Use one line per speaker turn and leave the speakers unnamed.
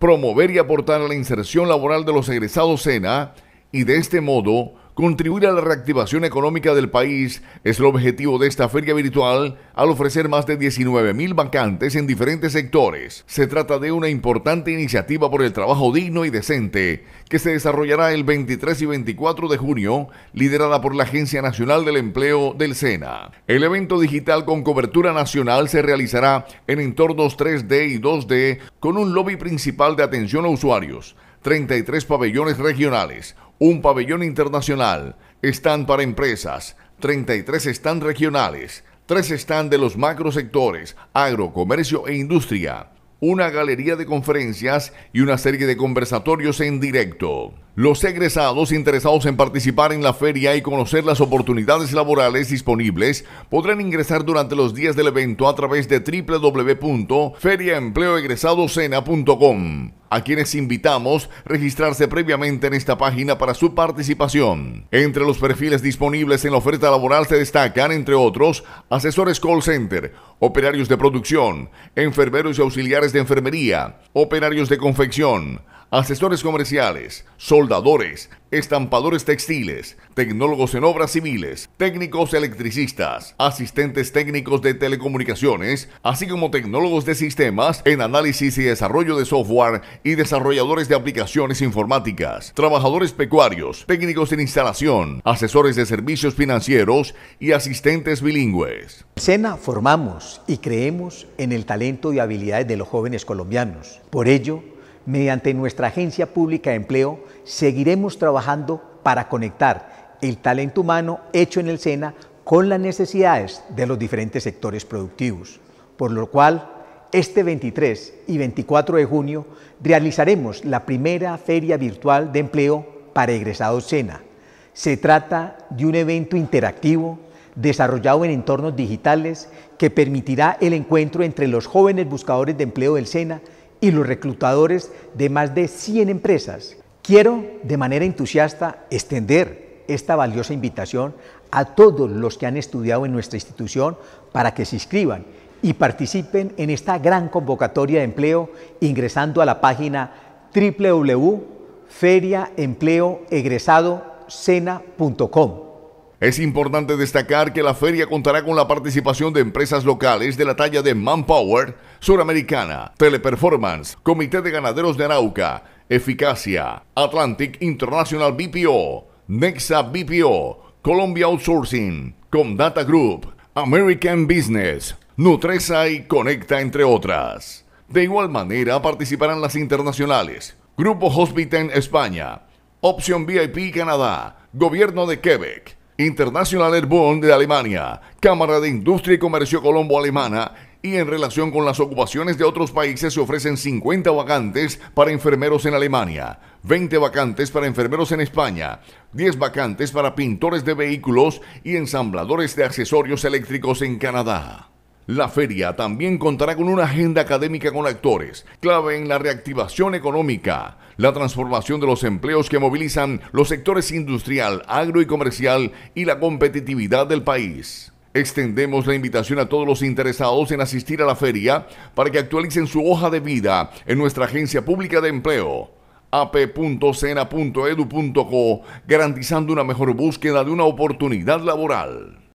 promover y aportar a la inserción laboral de los egresados SENA y de este modo Contribuir a la reactivación económica del país es el objetivo de esta feria virtual al ofrecer más de 19 mil vacantes en diferentes sectores. Se trata de una importante iniciativa por el trabajo digno y decente que se desarrollará el 23 y 24 de junio, liderada por la Agencia Nacional del Empleo del SENA. El evento digital con cobertura nacional se realizará en entornos 3D y 2D con un lobby principal de atención a usuarios 33 pabellones regionales, un pabellón internacional, están para empresas, 33 están regionales, 3 están de los macro sectores, agro, comercio e industria, una galería de conferencias y una serie de conversatorios en directo. Los egresados interesados en participar en la feria y conocer las oportunidades laborales disponibles podrán ingresar durante los días del evento a través de www.feriaempleoegresadosena.com a quienes invitamos registrarse previamente en esta página para su participación. Entre los perfiles disponibles en la oferta laboral se destacan, entre otros, asesores call center, operarios de producción, enfermeros y auxiliares de enfermería, operarios de confección, asesores comerciales, soldadores, estampadores textiles, tecnólogos en obras civiles, técnicos electricistas, asistentes técnicos de telecomunicaciones, así como tecnólogos de sistemas en análisis y desarrollo de software y desarrolladores de aplicaciones informáticas, trabajadores pecuarios, técnicos en instalación, asesores de servicios financieros y asistentes bilingües.
SENA formamos y creemos en el talento y habilidades de los jóvenes colombianos. Por ello, mediante nuestra Agencia Pública de Empleo, seguiremos trabajando para conectar el talento humano hecho en el SENA con las necesidades de los diferentes sectores productivos, por lo cual este 23 y 24 de junio realizaremos la primera feria virtual de empleo para egresados SENA. Se trata de un evento interactivo desarrollado en entornos digitales que permitirá el encuentro entre los jóvenes buscadores de empleo del SENA y los reclutadores de más de 100 empresas. Quiero de manera entusiasta extender esta valiosa invitación a todos los que han estudiado en nuestra institución para que se inscriban y participen en esta gran convocatoria de empleo ingresando a la página www.feriaempleoegresadosena.com.
Es importante destacar que la feria contará con la participación de empresas locales de la talla de Manpower, Suramericana, Teleperformance, Comité de Ganaderos de Arauca, Eficacia, Atlantic International BPO, Nexa BPO, Colombia Outsourcing, Comdata Group, American Business, Nutresa y Conecta, entre otras. De igual manera participarán las internacionales, Grupo Hospital España, Option VIP Canadá, Gobierno de Quebec, International Airborne de Alemania, Cámara de Industria y Comercio Colombo Alemana y en relación con las ocupaciones de otros países se ofrecen 50 vacantes para enfermeros en Alemania, 20 vacantes para enfermeros en España, 10 vacantes para pintores de vehículos y ensambladores de accesorios eléctricos en Canadá. La feria también contará con una agenda académica con actores, clave en la reactivación económica, la transformación de los empleos que movilizan los sectores industrial, agro y comercial y la competitividad del país. Extendemos la invitación a todos los interesados en asistir a la feria para que actualicen su hoja de vida en nuestra agencia pública de empleo ap.cena.edu.co, garantizando una mejor búsqueda de una oportunidad laboral.